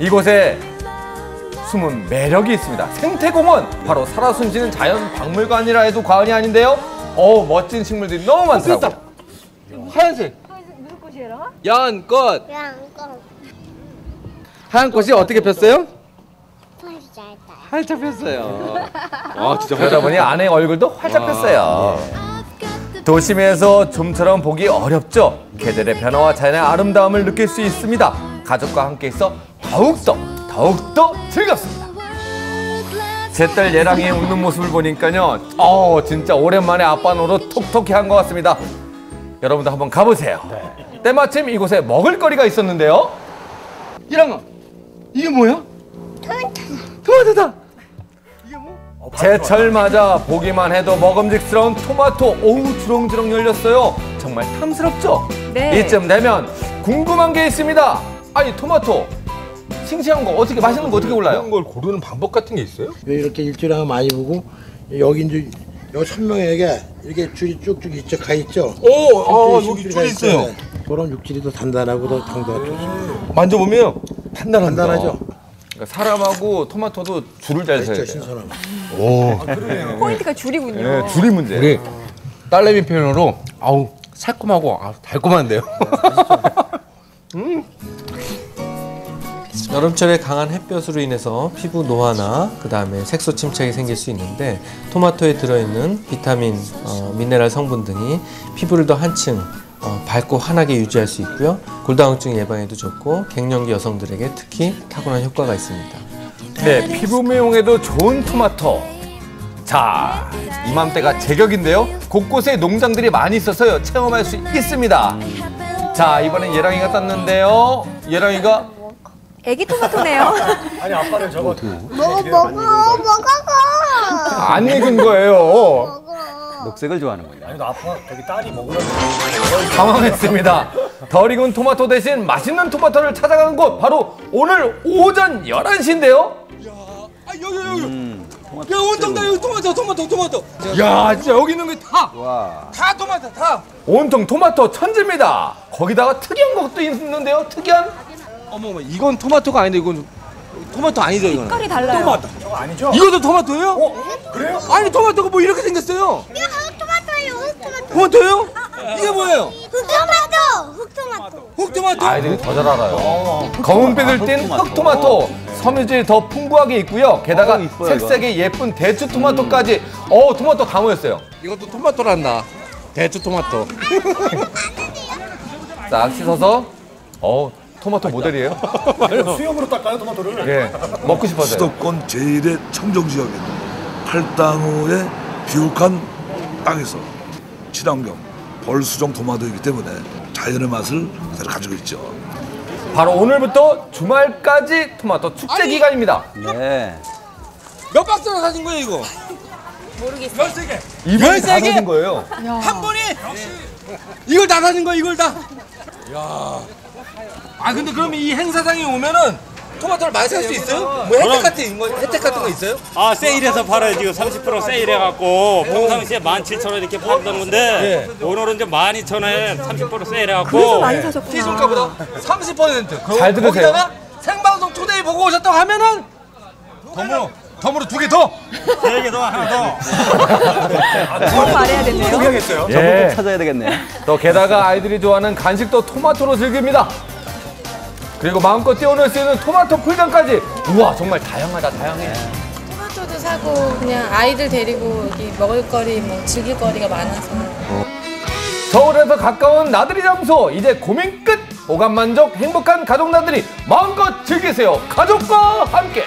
이곳에 숨은 매력이 있습니다. 생태공원 바로 살아 숨쉬는 자연 박물관이라 해도 과언이 아닌데요. 어 멋진 식물들이 너무 많더라고 요. 하얀색 무슨 꽃이에요? 야한 꽃 양껏 하얀 꽃이 어떻게 폈어요? 벌써 활짝 폈어요 아 진짜 그러다 보니 아내 얼굴도 활짝 폈어요. 도심에서 좀처럼 보기 어렵죠. 계절의 변화와 자연의 아름다움을 느낄 수 있습니다. 가족과 함께 있어 더욱더 더욱더 즐겁습니다. 제 딸 예랑이 웃는 모습을 보니까요. 어 진짜 오랜만에 아빠 노릇 톡톡히 한 것 같습니다. 여러분도 한번 가보세요. 때마침 이곳에 먹을거리가 있었는데요. 이랑아 이게 뭐야? 토마토다 제철 맞아 보기만 해도 먹음직스러운 토마토 오우 주렁주렁 열렸어요. 정말 탐스럽죠? 네. 이쯤 되면 궁금한 게 있습니다. 아니 토마토 싱싱한 거 어떻게 맛있는 거 어떻게 골라요? 걸 고르는 방법 같은 게 있어요? 이렇게 일주일에 많이 보고 여기 이제 요 선명하게 이렇게 줄이 쭉쭉 있죠 가 있죠. 오, 아, 여기 줄이 있어요. 네. 그럼 육질이 더 단단하고 더 당도가 좋습니다. 만져보면 단단합니다. 단단하죠. 그러니까 사람하고 토마토도 줄을 잘 서야 그렇죠 돼요. 신선함. 포인트가 줄이군요. 네, 줄이 문제. 우리 딸내미 표현으로 아우 새콤하고 아, 달콤한데요. 여름철에 강한 햇볕으로 인해서 피부 노화나 그 다음에 색소 침착이 생길 수 있는데 토마토에 들어있는 비타민, 어, 미네랄 성분 등이 피부를 더 한층 어, 밝고 환하게 유지할 수 있고요. 골다공증 예방에도 좋고 갱년기 여성들에게 특히 탁월한 효과가 있습니다. 네, 피부 미용에도 좋은 토마토. 자, 이맘때가 제격인데요. 곳곳에 농장들이 많이 있어서요. 체험할 수 있습니다. 자, 이번엔 예랑이가 땄는데요. 예랑이가 애기 토마토네요. 먹어 먹어 먹어가 안 익은 거예요. 먹어 녹색을 좋아하는군요. 당황했습니다. 덜 익은 토마토 대신 맛있는 토마토를 찾아가는 곳 바로 오늘 오전 11시인데요. 아 여기 여기 야 온통 다 여기 토마토 토마토 토마토 야, 진짜 여기 있는 게다 와. 다 토마토 다 온통 토마토 천지입니다. 거기다가 특이한 것도 있는데요. 특이한 어머 어머 이건 토마토가 아닌데 이건 토마토 아니죠 이거는 색깔이 달라요. 토마토 이것도 토마토예요? 어 그래요? 아니 토마토가 뭐 이렇게 생겼어요 이거 토마토예요 토마토 토마토예요? 이게 뭐예요? 흑토마토 흑토마토 흑토마토? 아이들이 더 잘 알아요. 검은빛을 띤 흑토마토. 섬유질이 더 풍부하게 있고요. 게다가 어, 이뻐요, 색색의 예쁜 대추 토마토까지. 어, 토마토 다 모였어요. 이것도 토마토란다 대추 토마토 싹 씻어서. 어, 토마토 모델이에요. 수염으로 닦아요, 토마토를? 예, 먹고 싶어서요. 수도권 제1의 청정 지역인 팔당호의 비옥한 땅에서 친환경 벌수종 토마토이기 때문에 자연의 맛을 그대로 가지고 있죠. 바로 오늘부터 주말까지 토마토 축제 아니. 기간입니다. 네. 몇 박스나 사신 거예요 이거? 모르겠어요 13개 이분이 다? 사신 거예요. 한 분이 이걸 다 사신 거야 이걸 다. 야. 아 근데 그럼 이 행사장에 오면은 토마토를 많이 살 수 있어요? 뭐 혜택 같은 거 혜택 같은 거 있어요? 아 세일해서 팔아요 지금 30% 세일해갖고 평상시에 17,000원 이렇게 팔던 건데 오늘은 이제 12,000원에 30% 세일해갖고 그래서 많이 사셨구나. 시중가보다 30%. 잘 들으세요. 거기다가 생방송 투데이 보고 오셨다고 하면은 덤으로 덤으로 두 개 더. 세 개 더 하나 더꼭 말해야 되네요. 예. 찾아야 되겠네요. 또 게다가 아이들이 좋아하는 간식도 토마토로 즐깁니다. 그리고 마음껏 뛰어놀 수 있는 토마토 풀장까지. 우와, 정말 다양하다, 다양해. 토마토도 사고 그냥 아이들 데리고 여기 먹을거리 뭐 즐길거리가 많아서 서울에서 가까운 나들이 장소 이제 고민 끝 오감 만족 행복한 가족 나들이 마음껏 즐기세요 가족과 함께